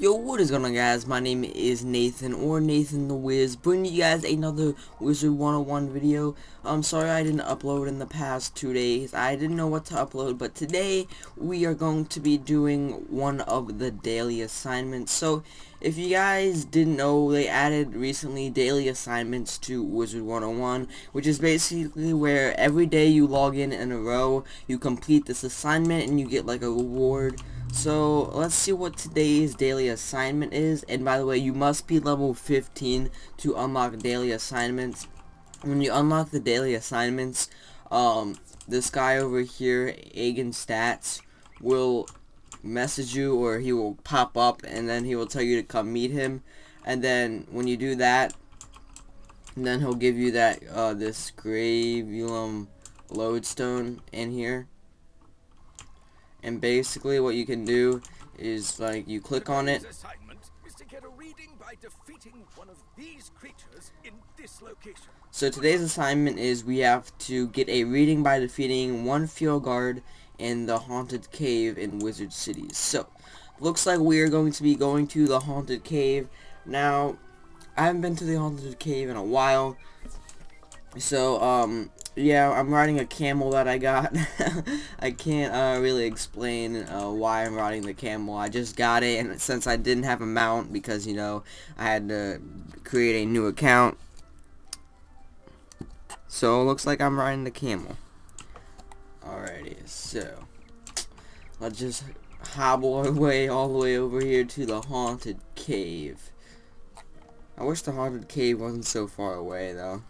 Yo, what is going on guys? My name is Nathan, or Nathan the Wiz, bringing you guys another Wizard 101 video. I'm sorry I didn't upload in the past two days. I didn't know what to upload, but today we are going to be doing one of the daily assignments. So, if you guys didn't know, they added recently daily assignments to Wizard 101, which is basically where every day you log in in a row, you complete this assignment, and you get like a reward. So let's see what today's daily assignment is. And by the way, you must be level 15 to unlock daily assignments. When you unlock the daily assignments, um, this guy over here, Agan Stats, will message you or he will pop up and then he will tell you to come meet him. And then when you do that, and then he'll give you that, uh, this Gravulum lodestone in here and basically what you can do is like you click on it so today's assignment is we have to get a reading by defeating one field guard in the haunted cave in Wizard City. So, looks like we are going to be going to the haunted cave. Now, I haven't been to the haunted cave in a while. So, um, yeah, I'm riding a camel that I got. I can't uh, really explain uh, why I'm riding the camel. I just got it, and since I didn't have a mount, because, you know, I had to create a new account. So, it looks like I'm riding the camel. Alrighty, so, let's just hobble our way all the way over here to the haunted cave. I wish the haunted cave wasn't so far away, though.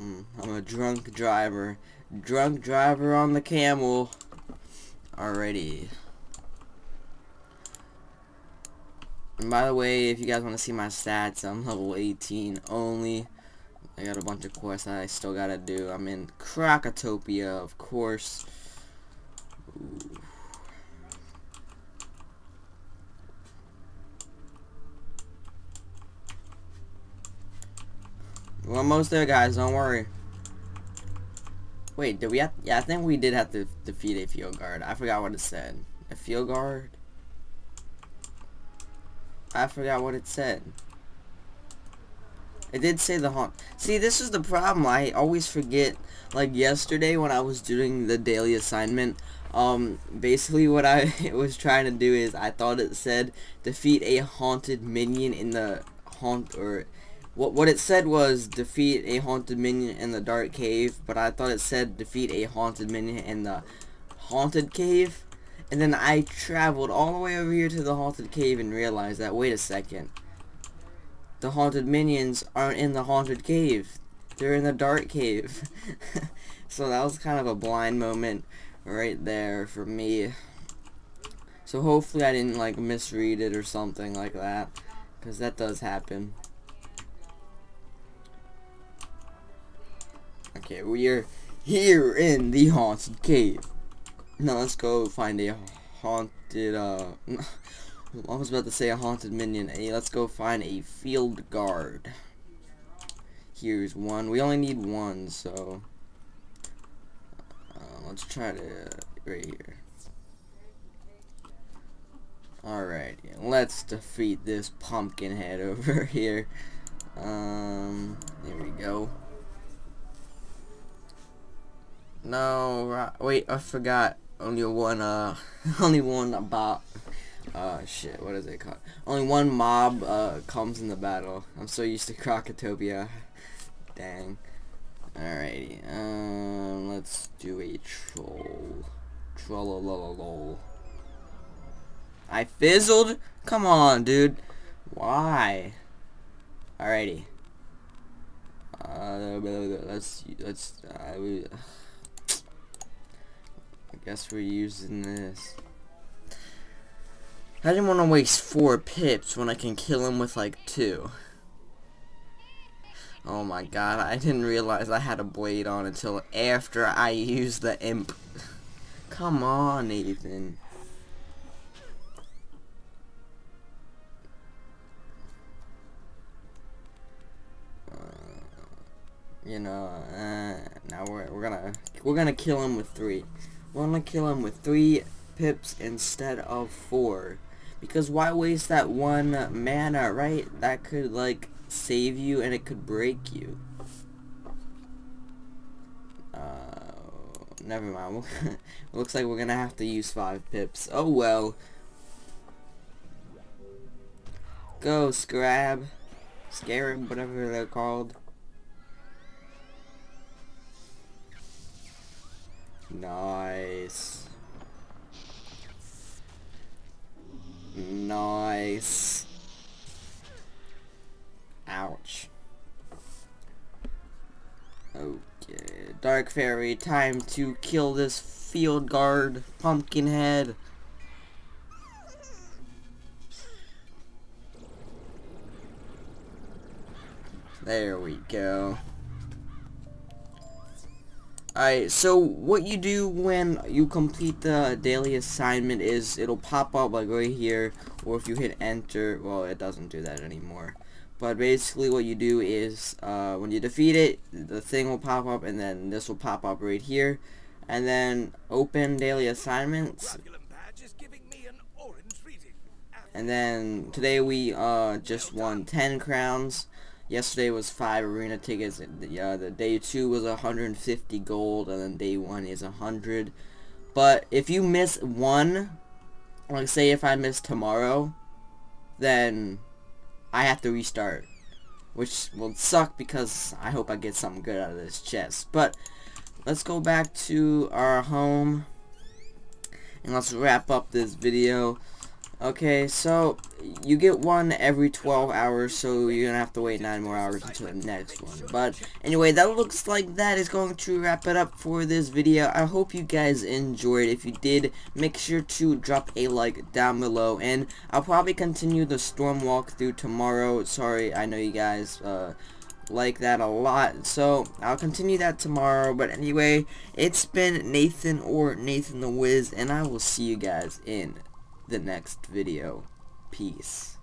Mm, I'm a drunk driver. Drunk driver on the camel. Alrighty. And by the way, if you guys want to see my stats, I'm level 18 only. I got a bunch of quests that I still gotta do. I'm in Krokotopia, of course. Ooh. We're almost there, guys. Don't worry. Wait, did we have... Yeah, I think we did have to defeat a field guard. I forgot what it said. A field guard? I forgot what it said. It did say the haunt. See, this is the problem. I always forget. Like yesterday when I was doing the daily assignment, um, basically what I was trying to do is I thought it said defeat a haunted minion in the haunt or what what it said was defeat a haunted minion in the dark cave, but I thought it said defeat a haunted minion in the haunted cave. And then I traveled all the way over here to the haunted cave and realized that wait a second. The haunted minions aren't in the haunted cave. They're in the dark cave. so that was kind of a blind moment right there for me. So hopefully I didn't like misread it or something like that. Because that does happen. Okay, we are here in the haunted cave. Now let's go find a haunted, uh, I was about to say a haunted minion. Hey, let's go find a field guard. Here's one. We only need one, so. Uh, let's try to, right here. Alright, let's defeat this pumpkin head over here. Um, there we go. No, wait, I forgot. Only one, uh, only one bot. Uh, shit, what is it called? Only one mob, uh, comes in the battle. I'm so used to Krokotopia. Dang. Alrighty, um, let's do a troll. Trollololol. I fizzled? Come on, dude. Why? Alrighty. Uh, let's, let's, uh, we, Guess we're using this. I didn't want to waste four pips when I can kill him with like two. Oh my god, I didn't realize I had a blade on until after I used the imp. Come on, Nathan. Uh, you know, uh, now we're, we're gonna, we're gonna kill him with three. We're gonna kill him with three pips instead of four. Because why waste that one mana, right? That could, like, save you and it could break you. Uh, never mind. Looks like we're gonna have to use five pips. Oh well. Go, Scrab. Scarab, whatever they're called. Nice. Nice. Ouch. Okay, Dark Fairy, time to kill this field guard, Pumpkinhead. There we go. Alright, so what you do when you complete the daily assignment is it'll pop up like right here, or if you hit enter, well it doesn't do that anymore. But basically what you do is, uh, when you defeat it, the thing will pop up and then this will pop up right here. And then open daily assignments. And then today we uh, just won 10 crowns. Yesterday was 5 arena tickets. The, uh, the day 2 was 150 gold and then day 1 is 100. But if you miss one, like say if I miss tomorrow, then I have to restart. Which will suck because I hope I get something good out of this chest. But let's go back to our home. And let's wrap up this video. Okay, so you get one every 12 hours, so you're gonna have to wait 9 more hours until the next one. But anyway, that looks like that is going to wrap it up for this video. I hope you guys enjoyed. If you did, make sure to drop a like down below. And I'll probably continue the storm walkthrough tomorrow. Sorry, I know you guys uh, like that a lot. So I'll continue that tomorrow. But anyway, it's been Nathan or Nathan the Wiz, and I will see you guys in the next video. Peace.